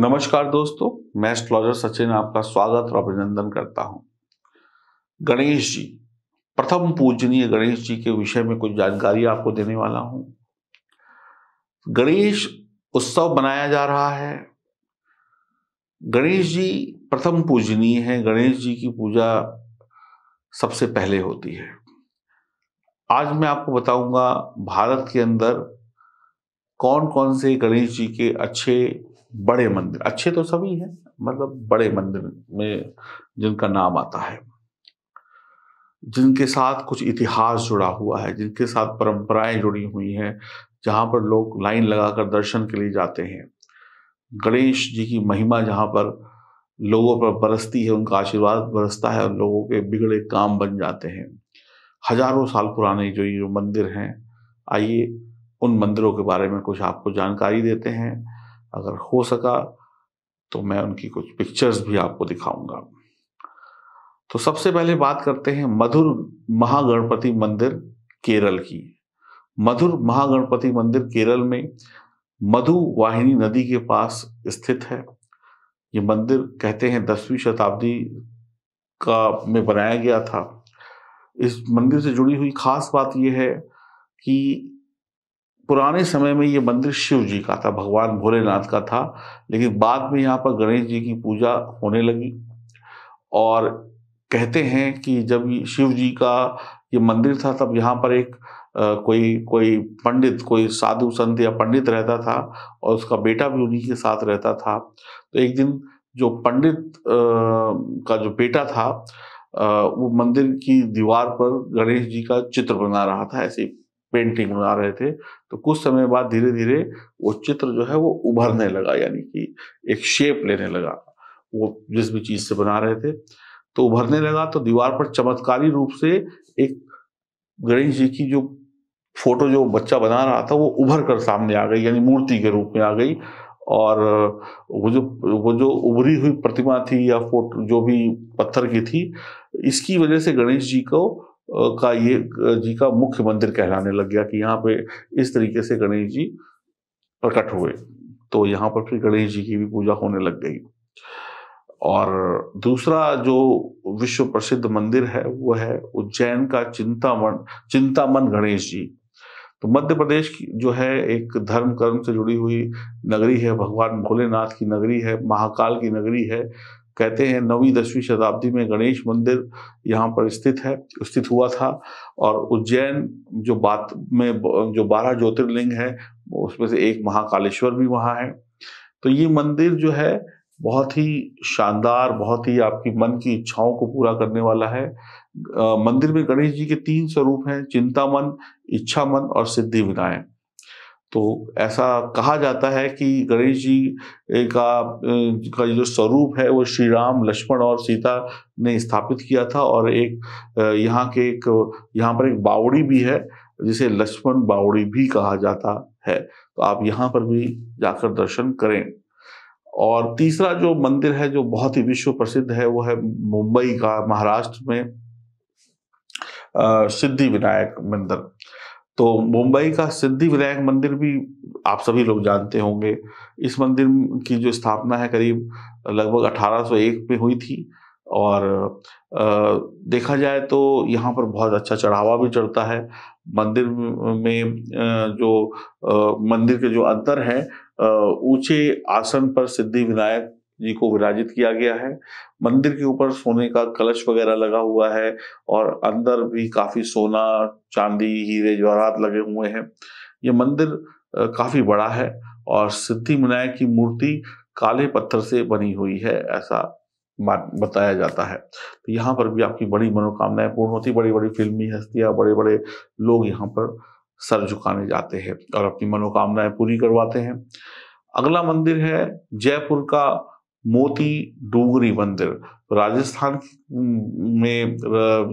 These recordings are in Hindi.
नमस्कार दोस्तों, मैं एस्ट्रोलॉजर सचिन आपका स्वागत और अभिनंदन करता हूँ। गणेश जी, प्रथम पूजनीय गणेश जी के विषय में कुछ जानकारी आपको देने वाला हूँ। गणेश उत्सव मनाया जा रहा है। गणेश जी प्रथम पूजनीय है। गणेश जी की पूजा सबसे पहले होती है। आज मैं आपको बताऊँगा भारत के अंदर कौन कौन से गणेश जी के अच्छे बड़े मंदिर, अच्छे तो सभी हैं मतलब बड़े मंदिर में जिनका नाम आता है। जिनके साथ कुछ इतिहास जुड़ा हुआ है, जिनके साथ परंपराएँ जुड़ी हुई हैं, जहाँ पर लोग लाइन लगाकर दर्शन के लिए जाते हैं। गणेश जी की महिमा जहाँ पर लोगों पर बरसती है, उनका आशीर्वाद बरसता है और लोगों के बिगड़े काम बन जाते हैं। हज़ारों साल पुराने जो ये मंदिर हैं, आइए उन मंदिरों के बारे में कुछ आपको जानकारी देते हैं। अगर हो सका तो मैं उनकी कुछ पिक्चर्स भी आपको दिखाऊँगा। तो सबसे पहले बात करते हैं मधुर महागणपति मंदिर केरल की। मधुर महागणपति मंदिर केरल में मधु वाहिनी नदी के पास स्थित है। ये मंदिर कहते हैं दसवीं शताब्दी का में बनाया गया था। इस मंदिर से जुड़ी हुई खास बात यह है कि पुराने समय में ये मंदिर शिव जी का था भगवान भोलेनाथ का था लेकिन बाद में यहाँ पर गणेश जी की पूजा होने लगी। और कहते हैं कि जब शिव जी का ये मंदिर था तब यहाँ पर एक आ, कोई कोई पंडित कोई साधु संत या पंडित रहता था और उसका बेटा भी उन्हीं के साथ रहता था। तो एक दिन जो पंडित आ, का जो बेटा था आ, वो मंदिर की दीवार पर गणेश जी का चित्र बना रहा था ऐसे पेंटिंग बना रहे थे तो कुछ समय बाद धीरे धीरे वो चित्र जो है वो उभरने लगा, यानी कि एक शेप लेने लगा वो जिस भी चीज़ से बना रहे थे तो उभरने लगा तो दीवार पर चमत्कारी रूप से एक गणेश जी की जो फ़ोटो जो बच्चा बना रहा था, वो उभर कर सामने आ गई, यानी मूर्ति के रूप में आ गई। और वो जो वो जो उभरी हुई प्रतिमा थी या फ़ोटो, जो भी पत्थर की थी, इसकी वजह से गणेश जी को का ये जी का मुख्य मंदिर कहलाने लग गया कि यहाँ पे इस तरीके से गणेश जी प्रकट हुए। तो यहाँ पर फिर गणेश जी की भी पूजा होने लग गई। और दूसरा जो विश्व प्रसिद्ध मंदिर है, वो है उज्जैन का चिंतामन चिंतामन गणेश जी। तो मध्य प्रदेश की जो है, एक धर्म कर्म से जुड़ी हुई नगरी है, भगवान भोलेनाथ की नगरी है, महाकाल की नगरी है। कहते हैं नवीं दसवीं शताब्दी में गणेश मंदिर यहाँ पर स्थित है स्थित हुआ था और उज्जैन जो बात में जो बारह ज्योतिर्लिंग है उसमें से एक महाकालेश्वर भी वहाँ है। तो ये मंदिर जो है बहुत ही शानदार बहुत ही आपकी मन की इच्छाओं को पूरा करने वाला है। आ, मंदिर में गणेश जी के तीन स्वरूप हैं चिंता मन इच्छा मन और सिद्धि विनायक। तो ऐसा कहा जाता है कि गणेश जी का का जो स्वरूप है, वो श्री राम, लक्ष्मण और सीता ने स्थापित किया था और एक, यहाँ के एक, यहाँ पर एक बावड़ी भी है, जिसे लक्ष्मण बावड़ी भी कहा जाता है। तो आप यहाँ पर भी जाकर दर्शन करें। और तीसरा जो मंदिर है, जो बहुत ही विश्व प्रसिद्ध है, वो है मुंबई का महाराष्ट्र में सिद्धि विनायक मंदिर। तो मुंबई का सिद्धि विनायक मंदिर भी आप सभी लोग जानते होंगे। इस मंदिर की जो स्थापना है करीब लगभग 1801 में हुई थी और देखा जाए तो यहाँ पर बहुत अच्छा चढ़ावा भी चढ़ता है। मंदिर में जो मंदिर के जो अंतर है ऊँचे आसन पर सिद्धि विनायक जी को विराजित किया गया है। मंदिर के ऊपर सोने का कलश वगैरह लगा हुआ है और अंदर भी काफ़ी सोना, चांदी, हीरे जवाहरात लगे हुए हैं। ये मंदिर काफ़ी बड़ा है और सिद्धि विनायक की मूर्ति काले पत्थर से बनी हुई है, ऐसा बताया जाता है। तो यहाँ पर भी आपकी बड़ी मनोकामनाएँ पूर्ण होती बड़ी बड़ी फिल्मी हस्तियाँ बड़े बड़े लोग यहाँ पर सर झुकाने जाते हैं और अपनी मनोकामनाएँ पूरी करवाते हैं। अगला मंदिर है जयपुर का मोती डूंगरी मंदिर। राजस्थान में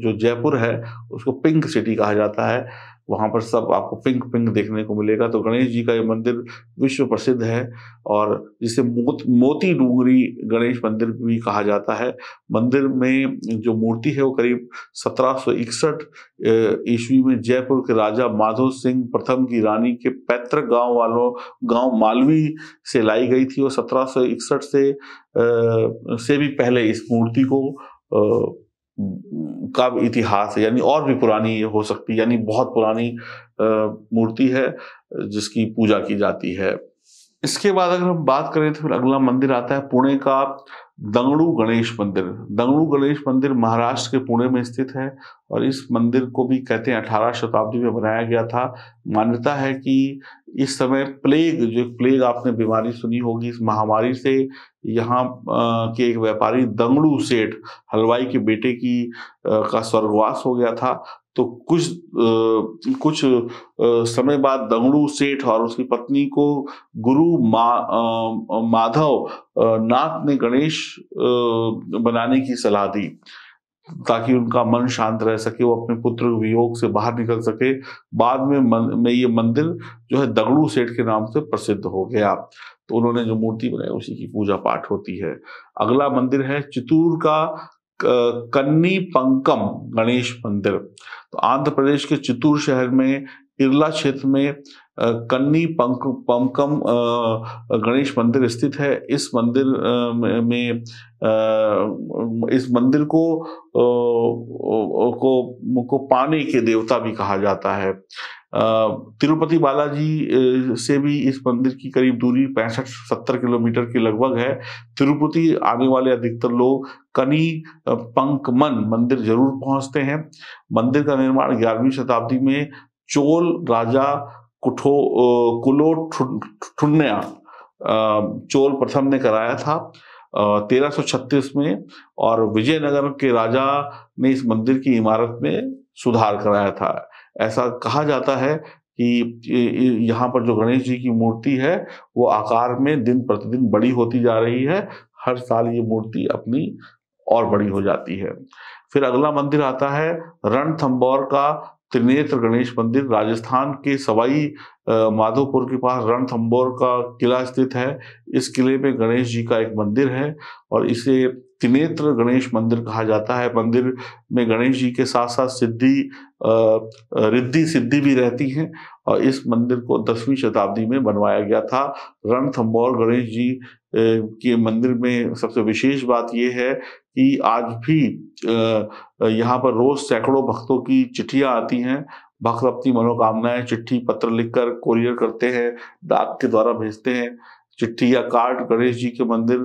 जो जयपुर है उसको पिंक सिटी कहा जाता है। वहाँ पर सब आपको पिंक पिंक देखने को मिलेगा। तो गणेश जी का ये मंदिर विश्व प्रसिद्ध है और जिसे मोत, मोती डूंगरी गणेश मंदिर भी कहा जाता है। मंदिर में जो मूर्ति है वो करीब सत्रह सौ इकसठ ईस्वी में जयपुर के राजा माधव सिंह प्रथम की रानी के पैतृक गाँव वालों गाँव मालवी से लाई गई थी और सत्रह सौ इकसठ से आ, से भी पहले इस मूर्ति को का इतिहास है, यानी और भी पुरानी हो सकती है, यानी बहुत पुरानी मूर्ति है, जिसकी पूजा की जाती है। इसके बाद अगर हम बात करें तो फिर अगला मंदिर आता है पुणे का दंगड़ू गणेश मंदिर। दंगड़ू गणेश मंदिर महाराष्ट्र के पुणे में स्थित है और इस मंदिर को भी कहते हैं अठारह शताब्दी में बनाया गया था। मान्यता है कि इस समय प्लेग जो प्लेग आपने बीमारी सुनी होगी इस महामारी से यहाँ के एक व्यापारी दंगड़ू सेठ हलवाई के बेटे की आ, का स्वर्गवास हो गया था। तो कुछ आ, कुछ आ, समय बाद दंगड़ू सेठ और उसकी पत्नी को गुरु मा, आ, माधव नाथ ने गणेश बनाने की सलाह दी ताकि उनका मन शांत रह सके वो अपने पुत्र वियोग से बाहर निकल सके। बाद में मन, में ये मंदिर जो है दगड़ू सेठ के नाम से प्रसिद्ध हो गया। तो उन्होंने जो मूर्ति बनाई उसी की पूजा पाठ होती है। अगला मंदिर है चितूर का कन्नी पंकम, गणेश मंदिर। तो आंध्र प्रदेश के चित्तूर शहर में इरला क्षेत्र में कन्नी पंक, पंकम गणेश मंदिर स्थित है। इस मंदिर में इस मंदिर को को को पानी के देवता भी कहा जाता है। तिरुपति बालाजी से भी इस मंदिर की करीब दूरी पैंसठ, सत्तर किलोमीटर के लगभग है। तिरुपति आने वाले अधिकतर लोग कनी पंकमन मंदिर ज़रूर पहुँचते हैं। मंदिर का निर्माण ग्यारहवीं शताब्दी में चोल राजा कुठो कुलो ठुन्या चोल प्रथम ने कराया था तेरह सौ छत्तीस में और विजयनगर के राजा ने इस मंदिर की इमारत में सुधार कराया था। ऐसा कहा जाता है कि यहाँ पर जो गणेश जी की मूर्ति है, वो आकार में दिन प्रतिदिन बड़ी होती जा रही है, हर साल ये मूर्ति अपनी और बड़ी हो जाती है। फिर अगला मंदिर आता है रणथंबौर का त्रिनेत्र गणेश मंदिर, राजस्थान के सवाई माधोपुर के पास रणथंबोर का किला स्थित है। इस किले में गणेश जी का एक मंदिर है और इसे त्रिनेत्र गणेश मंदिर कहा जाता है। मंदिर में गणेश जी के साथ साथ सिद्धि रिद्धि सिद्धि भी रहती हैं और इस मंदिर को दसवीं शताब्दी में बनवाया गया था। रणथंबौर गणेश जी के मंदिर में सबसे विशेष बात यह है कि आज भी यहाँ पर रोज सैकड़ों भक्तों की चिट्ठियाँ आती हैं। भक्त अपनी मनोकामनाएँ, चिट्ठी पत्र लिखकर कोरियर करते हैं, डाक के द्वारा भेजते हैं। चिट्ठी या कार्ड गणेश जी के मंदिर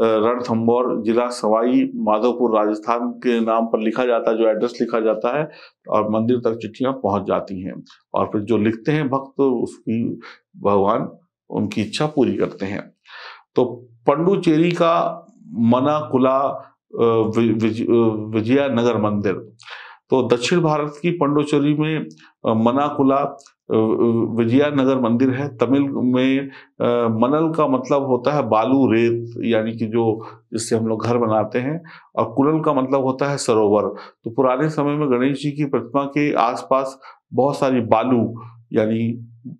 रणथम्बौर जिला सवाई माधोपुर राजस्थान के नाम पर लिखा जाता है, जो एड्रेस लिखा जाता है, और मंदिर तक चिट्ठियाँ पहुँच जाती हैं। और फिर जो लिखते हैं भक्त तो उसकी, भगवान उनकी इच्छा पूरी करते हैं। तो पंडुचेरी का मनाकुला विजया नगर मंदिर। तो दक्षिण भारत की पंडुचेरी में मनाकुला विजयानगर मंदिर है। तमिल में मनल का मतलब होता है बालू रेत, यानी कि जो जिससे हम लोग घर बनाते हैं, और कुलल का मतलब होता है सरोवर। तो पुराने समय में गणेश जी की प्रतिमा के आसपास बहुत सारी बालू, यानी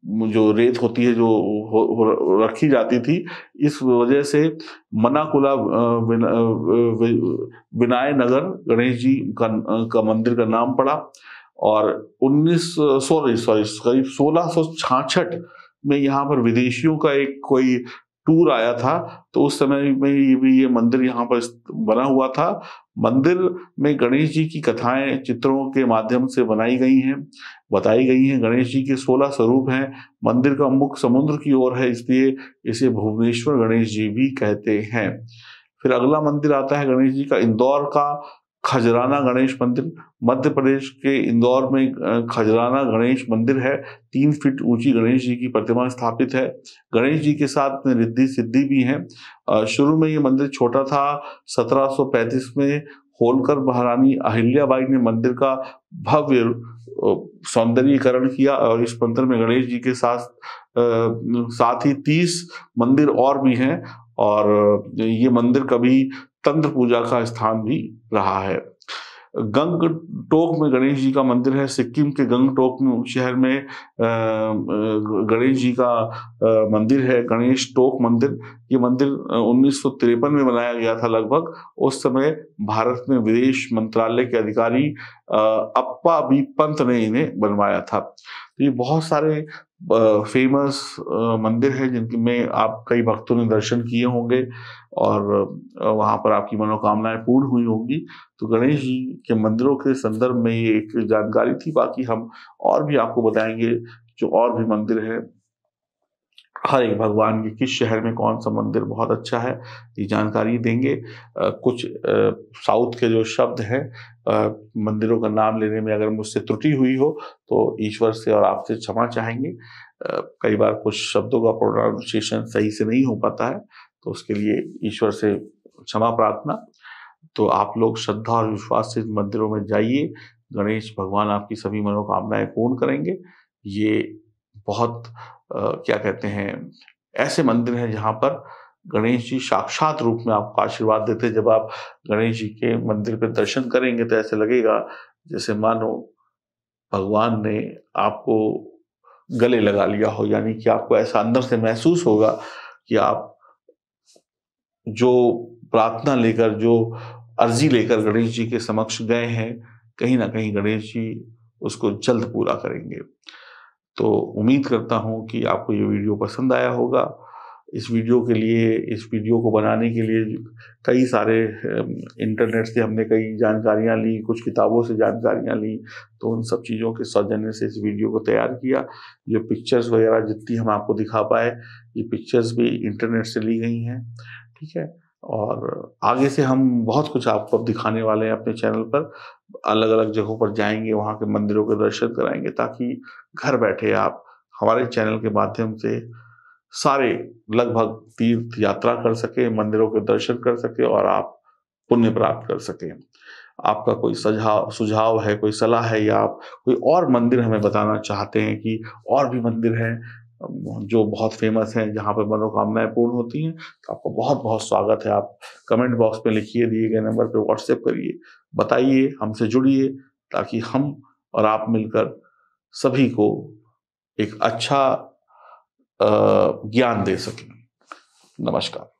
जो रेत होती है जो हो, हो, रखी जाती थी इस वजह से मनाकुला विनाय नगर गणेश जी का, का मंदिर का नाम पड़ा और उन्नीस सॉरी सॉरी करीब सोलह में यहाँ पर विदेशियों का एक कोई टूर आया था तो उस समय में ये भी ये मंदिर यहाँ पर बना हुआ था। मंदिर में गणेश जी की कथाएँ चित्रों के माध्यम से बनाई गई हैं, बताई गई हैं। गणेश जी के सोलह स्वरूप हैं। मंदिर का मुख समुद्र की ओर है, इसलिए इसे भुवनेश्वर गणेश जी भी कहते हैं। फिर अगला मंदिर आता है गणेश जी का, इंदौर का। खजराना गणेश मंदिर, मध्य प्रदेश के इंदौर में खजराना गणेश मंदिर है। तीन फीट ऊँची गणेश जी की प्रतिमा स्थापित है। गणेश जी के साथ में रिद्धि सिद्धि भी है। शुरू में ये मंदिर छोटा था। 1735 में होलकर महारानी अहिल्याबाई ने मंदिर का भव्य सौंदर्यीकरण किया और इस मंदिर में गणेश जी के साथ साथ ही तीस मंदिर और भी हैं। और ये मंदिर कभी तंत्र पूजा का स्थान भी रहा है। गंग टोक में गणेश जी का मंदिर है। सिक्किम के गंगटोक में, शहर में गणेश जी का मंदिर है। गणेश टोक मंदिर, ये मंदिर उन्नीस सौ तिरपन में बनाया गया था लगभग। उस समय भारत में विदेश मंत्रालय के अधिकारी अप्पा बी पंत ने इन्हें बनवाया था। ये बहुत सारे फ़ेमस मंदिर हैं है जिनमें आप कई भक्तों ने दर्शन किए होंगे और वहाँ पर आपकी मनोकामनाएँ पूर्ण हुई होंगी। तो गणेश जी के मंदिरों के संदर्भ में ये एक जानकारी थी। बाकी हम और भी आपको बताएँगे जो और भी मंदिर है। हर एक भगवान के किस शहर में कौन सा मंदिर बहुत अच्छा है ये जानकारी देंगे। आ, कुछ साउथ के जो शब्द हैं मंदिरों का नाम लेने में अगर मुझसे त्रुटि हुई हो तो ईश्वर से और आपसे क्षमा चाहेंगे। कई बार कुछ शब्दों का प्रोनाउंसिएशन सही से नहीं हो पाता है तो उसके लिए ईश्वर से क्षमा प्रार्थना। तो आप लोग श्रद्धा और विश्वास से मंदिरों में जाइए। गणेश भगवान आपकी सभी मनोकामनाएँ पूर्ण करेंगे। ये बहुत क्या कहते हैं, ऐसे मंदिर हैं जहाँ पर गणेश जी साक्षात रूप में आपको आशीर्वाद देते जब आप गणेश जी के मंदिर पर दर्शन करेंगे तो ऐसे लगेगा जैसे मानो भगवान ने आपको गले लगा लिया हो, यानी कि आपको ऐसा अंदर से महसूस होगा कि आप जो प्रार्थना लेकर, जो अर्जी लेकर गणेश जी के समक्ष गए हैं, कहीं ना कहीं गणेश जी उसको जल्द पूरा करेंगे। तो उम्मीद करता हूँ कि आपको ये वीडियो पसंद आया होगा। इस वीडियो के लिए, इस वीडियो को बनाने के लिए कई सारे इंटरनेट से हमने कई जानकारियाँ ली, कुछ किताबों से जानकारियाँ ली तो उन सब चीज़ों के सौजन्य से इस वीडियो को तैयार किया। जो पिक्चर्स वगैरह जितनी हम आपको दिखा पाए, ये पिक्चर्स भी इंटरनेट से ली गई हैं, ठीक है? और आगे से हम बहुत कुछ आपको अब दिखाने वाले हैं अपने चैनल पर। अलग अलग जगहों पर जाएँगे, वहाँ के मंदिरों के दर्शन कराएँगे ताकि घर बैठे आप हमारे चैनल के माध्यम से सारे लगभग तीर्थ यात्रा कर सके, मंदिरों के दर्शन कर सके और आप पुण्य प्राप्त कर सके। आपका कोई सुझाव सुझाव है, कोई सलाह है या आप कोई और मंदिर हमें बताना चाहते हैं कि और भी मंदिर हैं जो बहुत फ़ेमस हैं, जहाँ पर मनोकामनाएँ पूर्ण होती हैं तो आपका बहुत बहुत स्वागत है। आप कमेंट बॉक्स में लिखिए, दिए गए नंबर पर व्हाट्सएप करिए, बताइए, हमसे जुड़िए, ताकि हम और आप मिलकर सभी को एक अच्छा ज्ञान दे सकें। नमस्कार।